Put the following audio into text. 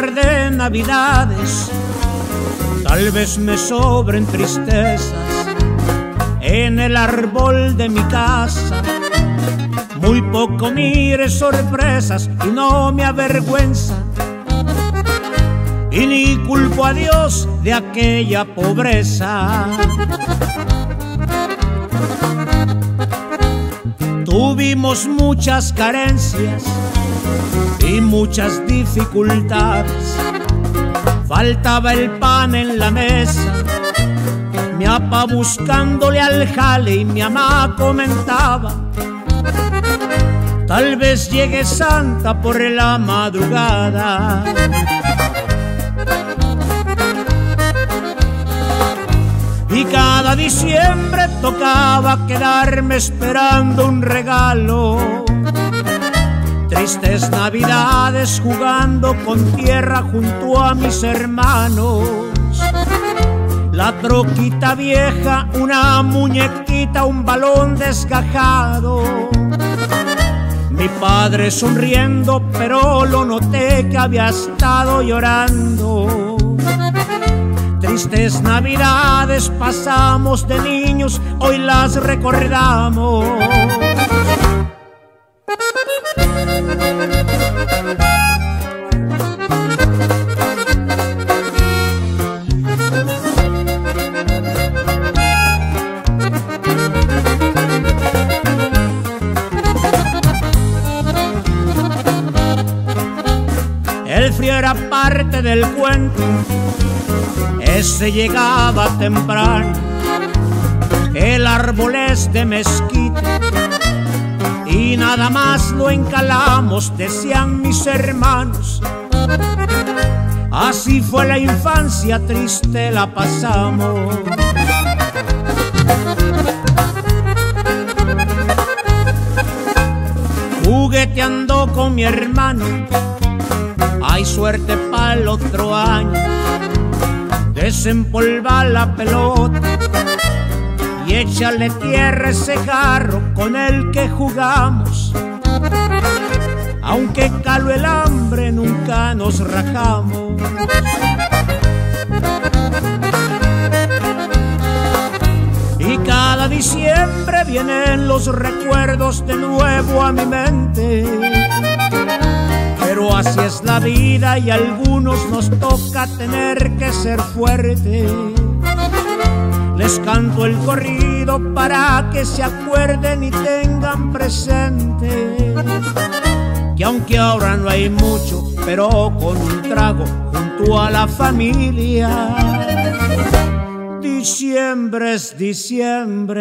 de navidades, tal vez me sobren tristezas en el árbol de mi casa. Muy poco mire sorpresas y no me avergüenza. Y ni culpo a Dios de aquella pobreza. Tuvimos muchas carencias y muchas dificultades. Faltaba el pan en la mesa, mi apa buscándole al jale y mi mamá comentaba. Tal vez llegue Santa por la madrugada. Y cada diciembre tocaba quedarme esperando un regalo. Tristes navidades jugando con tierra junto a mis hermanos. La troquita vieja, una muñequita, un balón desgajado. Mi padre sonriendo, pero lo noté que había estado llorando. Tristes navidades pasamos de niños, hoy las recordamos. El frío era parte del cuento, ese llegaba temprano. El árbol es de mezquite y nada más lo encalamos, decían mis hermanos. Así fue la infancia, triste la pasamos. Jugueteando con mi hermano, hay suerte para el otro año. Desempolva la pelota y échale tierra ese jarro con el que jugamos. Aunque calo el hambre, nunca nos rajamos. Y cada diciembre vienen los recuerdos de nuevo a mi mente. Pero así es la vida y a algunos nos toca tener que ser fuertes. Les canto el corrido para que se acuerden y tengan presente que aunque ahora no hay mucho, pero con un trago junto a la familia, diciembre es diciembre.